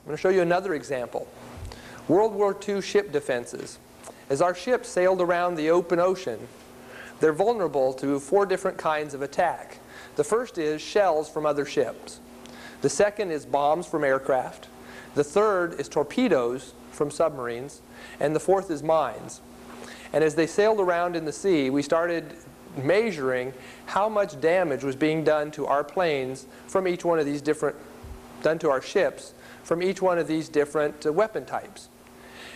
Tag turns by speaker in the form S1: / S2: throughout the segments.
S1: I'm going to show you another example. World War II ship defenses. As our ships sailed around the open ocean, they're vulnerable to four different kinds of attack. The first is shells from other ships. The second is bombs from aircraft. The third is torpedoes from submarines. And the fourth is mines. And as they sailed around in the sea, we started measuring how much damage was being done to our planes from each one of these different, done to our ships from each one of these different uh, weapon types.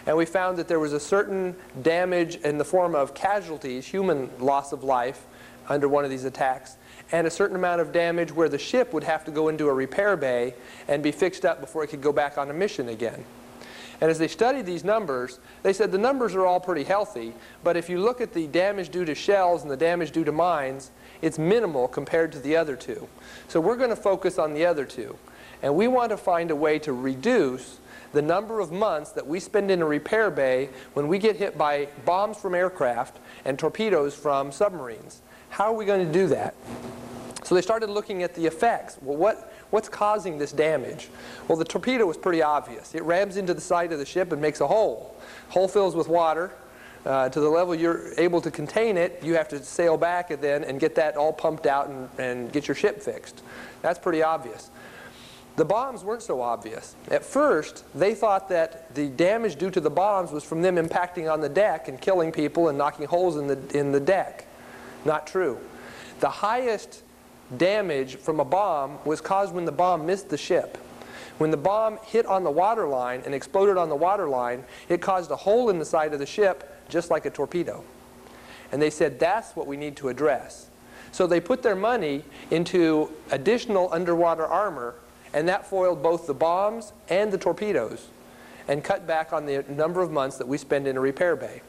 S1: And we found that there was a certain damage in the form of casualties, human loss of life, under one of these attacks, and a certain amount of damage where the ship would have to go into a repair bay and be fixed up before it could go back on a mission again. And as they studied these numbers, they said the numbers are all pretty healthy, but if you look at the damage due to shells and the damage due to mines, it's minimal compared to the other two. So we're going to focus on the other two. And we want to find a way to reduce the number of months that we spend in a repair bay when we get hit by bombs from aircraft and torpedoes from submarines. How are we going to do that? So they started looking at the effects. Well, what, what's causing this damage? Well, the torpedo was pretty obvious. It rams into the side of the ship and makes a hole. Hole fills with water. Uh, to the level you're able to contain it, you have to sail back and then and get that all pumped out and, and get your ship fixed. That's pretty obvious. The bombs weren't so obvious. At first, they thought that the damage due to the bombs was from them impacting on the deck and killing people and knocking holes in the, in the deck. Not true. The highest damage from a bomb was caused when the bomb missed the ship. When the bomb hit on the water line and exploded on the water line, it caused a hole in the side of the ship just like a torpedo. And they said that's what we need to address. So they put their money into additional underwater armor and that foiled both the bombs and the torpedoes and cut back on the number of months that we spend in a repair bay.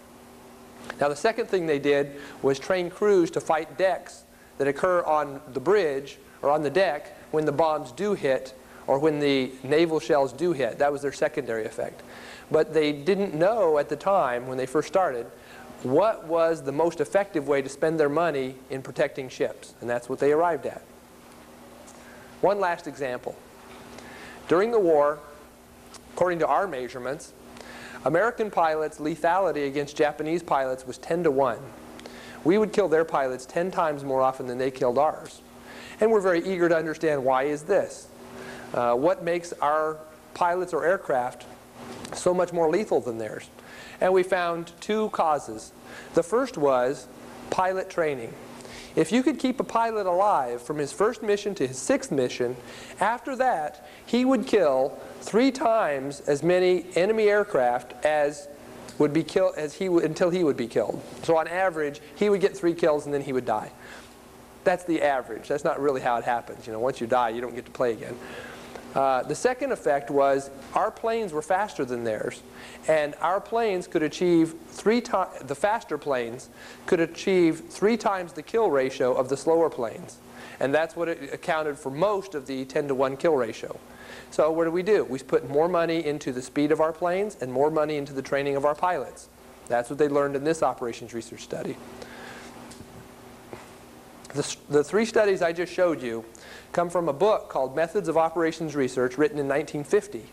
S1: Now the second thing they did was train crews to fight decks that occur on the bridge or on the deck when the bombs do hit or when the naval shells do hit. That was their secondary effect. But they didn't know at the time when they first started what was the most effective way to spend their money in protecting ships. And that's what they arrived at. One last example. During the war, according to our measurements, American pilots' lethality against Japanese pilots was 10 to 1. We would kill their pilots 10 times more often than they killed ours. And we're very eager to understand why is this? Uh, what makes our pilots or aircraft so much more lethal than theirs? And we found two causes. The first was pilot training. If you could keep a pilot alive from his first mission to his sixth mission, after that, he would kill three times as many enemy aircraft as would be killed as he until he would be killed. So on average, he would get three kills and then he would die. That's the average. That's not really how it happens. You know, once you die, you don't get to play again. Uh, the second effect was our planes were faster than theirs, and our planes could achieve three times, the faster planes could achieve three times the kill ratio of the slower planes. And that's what accounted for most of the 10 to 1 kill ratio. So what do we do? We put more money into the speed of our planes and more money into the training of our pilots. That's what they learned in this operations research study. The, the three studies I just showed you come from a book called Methods of Operations Research written in 1950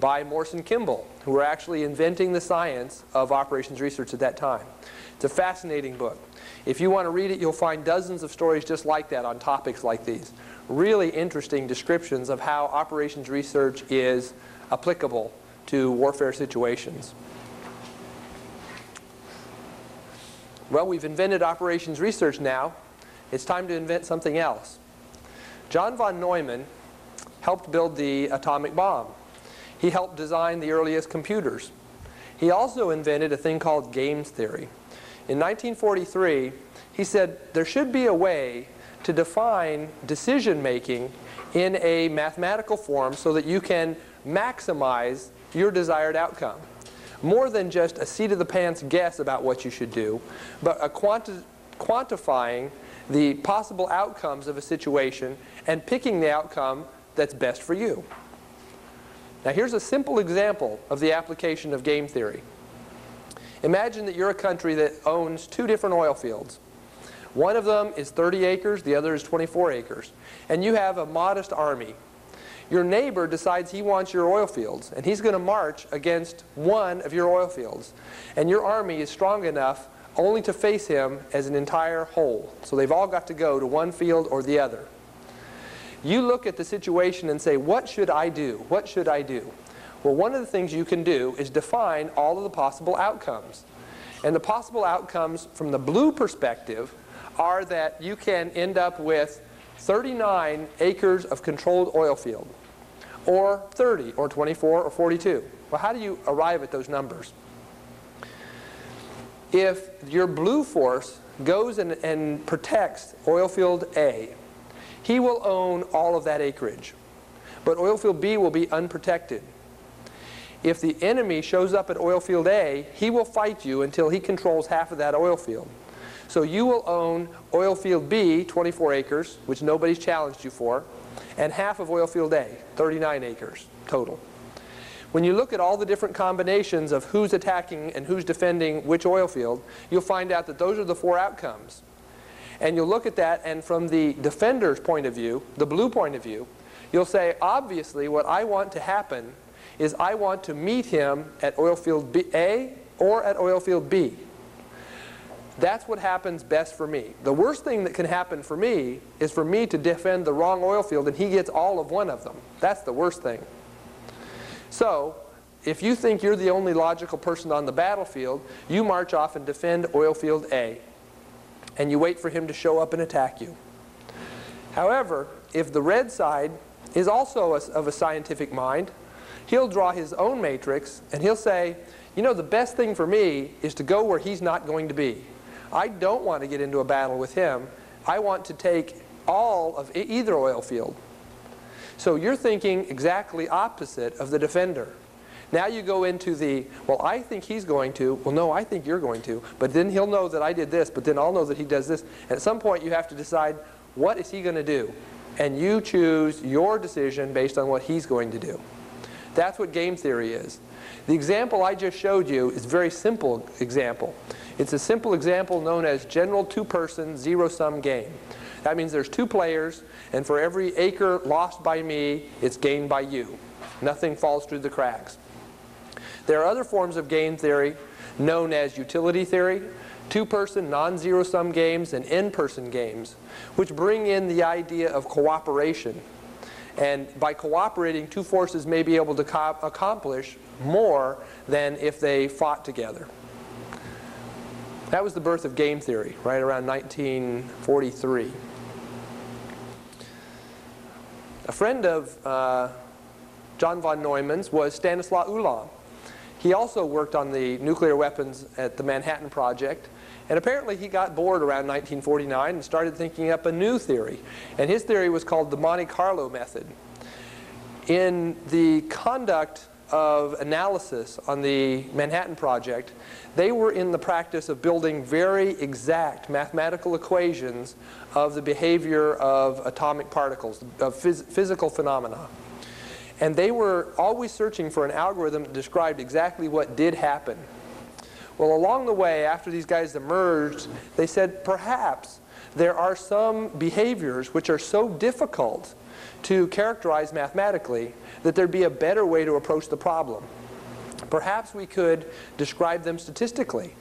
S1: by Morse and Kimball, who were actually inventing the science of operations research at that time. It's a fascinating book. If you want to read it, you'll find dozens of stories just like that on topics like these really interesting descriptions of how operations research is applicable to warfare situations. Well, we've invented operations research now. It's time to invent something else. John von Neumann helped build the atomic bomb. He helped design the earliest computers. He also invented a thing called games theory. In 1943, he said there should be a way to define decision making in a mathematical form so that you can maximize your desired outcome. More than just a seat of the pants guess about what you should do, but a quanti quantifying the possible outcomes of a situation and picking the outcome that's best for you. Now here's a simple example of the application of game theory. Imagine that you're a country that owns two different oil fields. One of them is 30 acres, the other is 24 acres. And you have a modest army. Your neighbor decides he wants your oil fields, and he's going to march against one of your oil fields. And your army is strong enough only to face him as an entire whole. So they've all got to go to one field or the other. You look at the situation and say, what should I do? What should I do? Well, one of the things you can do is define all of the possible outcomes. And the possible outcomes from the blue perspective are that you can end up with 39 acres of controlled oil field, or 30, or 24, or 42. Well, how do you arrive at those numbers? If your blue force goes and, and protects oil field A, he will own all of that acreage. But oil field B will be unprotected. If the enemy shows up at oil field A, he will fight you until he controls half of that oil field. So you will own oil field B, 24 acres, which nobody's challenged you for, and half of oil field A, 39 acres total. When you look at all the different combinations of who's attacking and who's defending which oil field, you'll find out that those are the four outcomes. And you'll look at that, and from the defender's point of view, the blue point of view, you'll say, obviously, what I want to happen is I want to meet him at oil field B, A or at oil field B. That's what happens best for me. The worst thing that can happen for me is for me to defend the wrong oil field and he gets all of one of them. That's the worst thing. So, if you think you're the only logical person on the battlefield, you march off and defend oil field A. And you wait for him to show up and attack you. However, if the red side is also a, of a scientific mind, he'll draw his own matrix and he'll say, you know, the best thing for me is to go where he's not going to be. I don't want to get into a battle with him. I want to take all of either oil field. So you're thinking exactly opposite of the defender. Now you go into the, well, I think he's going to. Well, no, I think you're going to. But then he'll know that I did this, but then I'll know that he does this. And at some point you have to decide, what is he going to do? And you choose your decision based on what he's going to do. That's what game theory is. The example I just showed you is a very simple example. It's a simple example known as general two-person zero-sum game. That means there's two players, and for every acre lost by me, it's gained by you. Nothing falls through the cracks. There are other forms of game theory known as utility theory, two-person non-zero-sum games, and n-person games, which bring in the idea of cooperation and by cooperating, two forces may be able to accomplish more than if they fought together. That was the birth of game theory, right around 1943. A friend of uh, John von Neumann's was Stanislaw Ulam. He also worked on the nuclear weapons at the Manhattan Project and apparently he got bored around 1949 and started thinking up a new theory. And his theory was called the Monte Carlo method. In the conduct of analysis on the Manhattan Project, they were in the practice of building very exact mathematical equations of the behavior of atomic particles, of phys physical phenomena. And they were always searching for an algorithm that described exactly what did happen well, along the way, after these guys emerged, they said perhaps there are some behaviors which are so difficult to characterize mathematically that there'd be a better way to approach the problem. Perhaps we could describe them statistically.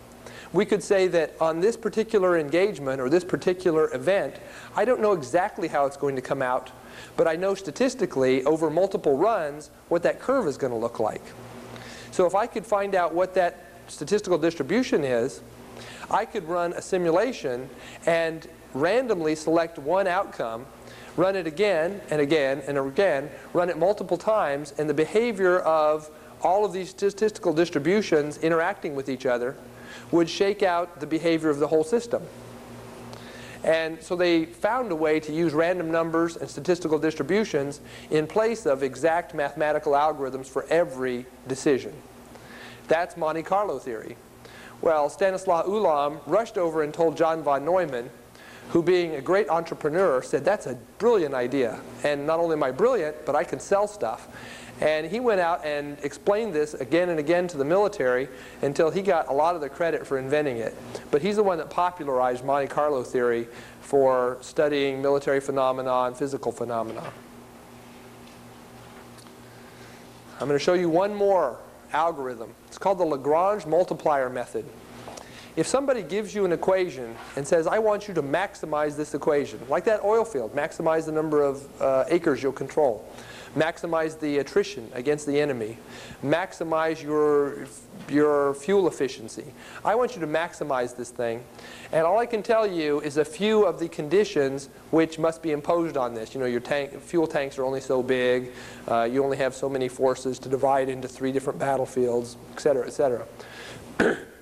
S1: We could say that on this particular engagement or this particular event, I don't know exactly how it's going to come out, but I know statistically over multiple runs what that curve is going to look like. So if I could find out what that statistical distribution is, I could run a simulation and randomly select one outcome, run it again and again and again, run it multiple times, and the behavior of all of these statistical distributions interacting with each other would shake out the behavior of the whole system. And so they found a way to use random numbers and statistical distributions in place of exact mathematical algorithms for every decision. That's Monte Carlo theory. Well, Stanislaw Ulam rushed over and told John von Neumann, who being a great entrepreneur said, that's a brilliant idea. And not only am I brilliant, but I can sell stuff. And he went out and explained this again and again to the military until he got a lot of the credit for inventing it. But he's the one that popularized Monte Carlo theory for studying military phenomena and physical phenomena. I'm going to show you one more algorithm. It's called the Lagrange multiplier method. If somebody gives you an equation and says, I want you to maximize this equation, like that oil field, maximize the number of uh, acres you'll control, maximize the attrition against the enemy, maximize your, your fuel efficiency. I want you to maximize this thing. And all I can tell you is a few of the conditions which must be imposed on this. You know, your tank, fuel tanks are only so big, uh, you only have so many forces to divide into three different battlefields, et cetera, et cetera.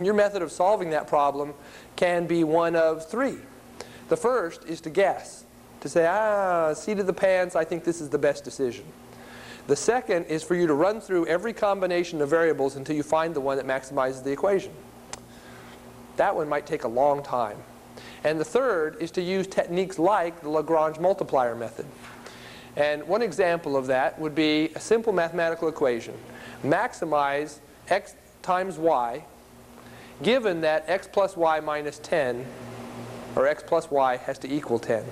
S1: Your method of solving that problem can be one of three. The first is to guess, to say, ah, seat of the pants, I think this is the best decision. The second is for you to run through every combination of variables until you find the one that maximizes the equation. That one might take a long time. And the third is to use techniques like the Lagrange multiplier method. And one example of that would be a simple mathematical equation. Maximize x times y given that x plus y minus 10, or x plus y, has to equal 10.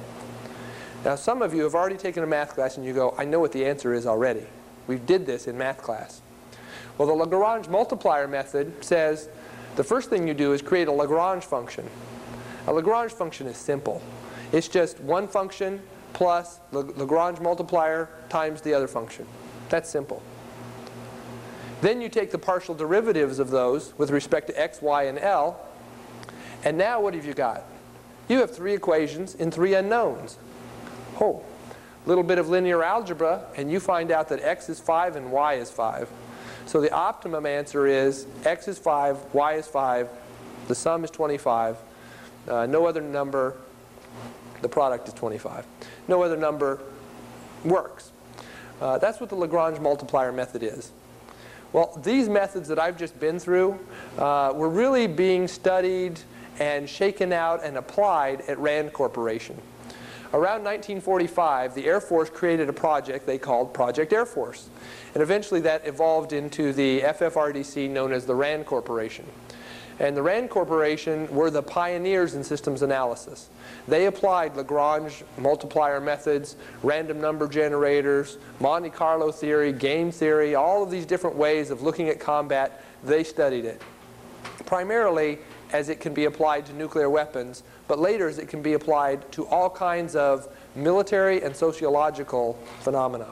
S1: Now some of you have already taken a math class and you go, I know what the answer is already. We did this in math class. Well, the Lagrange multiplier method says the first thing you do is create a Lagrange function. A Lagrange function is simple. It's just one function plus Lagrange multiplier times the other function. That's simple. Then you take the partial derivatives of those with respect to x, y, and L. And now what have you got? You have three equations in three unknowns. Oh, little bit of linear algebra, and you find out that x is 5 and y is 5. So the optimum answer is x is 5, y is 5, the sum is 25, uh, no other number, the product is 25. No other number works. Uh, that's what the Lagrange multiplier method is. Well, these methods that I've just been through uh, were really being studied and shaken out and applied at RAND Corporation. Around 1945, the Air Force created a project they called Project Air Force. And eventually that evolved into the FFRDC known as the RAND Corporation. And the RAND Corporation were the pioneers in systems analysis. They applied Lagrange multiplier methods, random number generators, Monte Carlo theory, game theory, all of these different ways of looking at combat. They studied it. Primarily as it can be applied to nuclear weapons, but later as it can be applied to all kinds of military and sociological phenomena.